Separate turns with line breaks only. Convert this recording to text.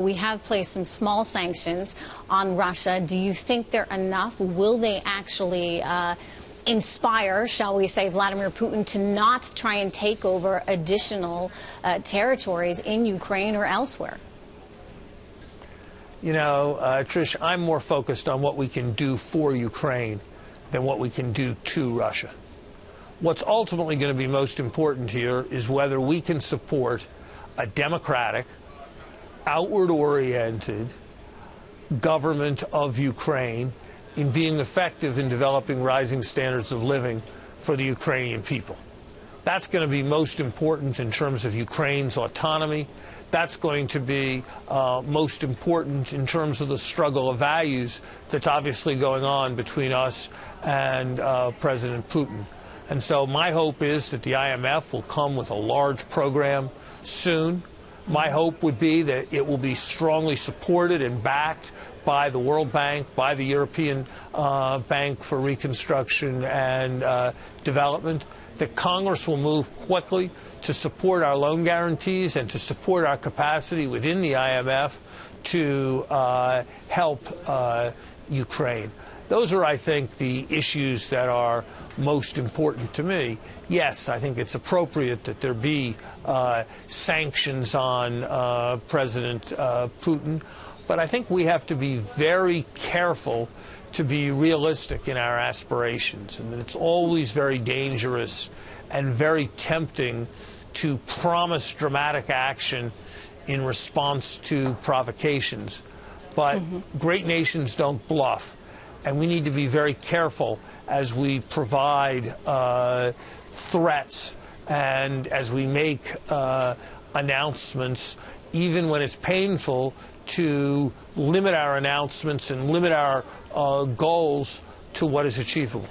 We have placed some small sanctions on Russia. Do you think they're enough? Will they actually uh, inspire, shall we say, Vladimir Putin to not try and take over additional uh, territories in Ukraine or elsewhere?
You know, uh, Trish, I'm more focused on what we can do for Ukraine than what we can do to Russia. What's ultimately going to be most important here is whether we can support a democratic, outward oriented government of Ukraine in being effective in developing rising standards of living for the Ukrainian people. That's going to be most important in terms of Ukraine's autonomy. That's going to be uh, most important in terms of the struggle of values that's obviously going on between us and uh, President Putin. And so my hope is that the IMF will come with a large program soon. My hope would be that it will be strongly supported and backed by the World Bank, by the European uh, Bank for Reconstruction and uh, Development, that Congress will move quickly to support our loan guarantees and to support our capacity within the IMF to uh, help uh, Ukraine. Those are, I think, the issues that are most important to me. Yes, I think it's appropriate that there be uh, sanctions on uh, President uh, Putin, but I think we have to be very careful to be realistic in our aspirations, and it's always very dangerous and very tempting to promise dramatic action in response to provocations. But mm -hmm. great nations don't bluff and we need to be very careful as we provide uh, threats and as we make uh, announcements, even when it's painful, to limit our announcements and limit our uh, goals to what is achievable.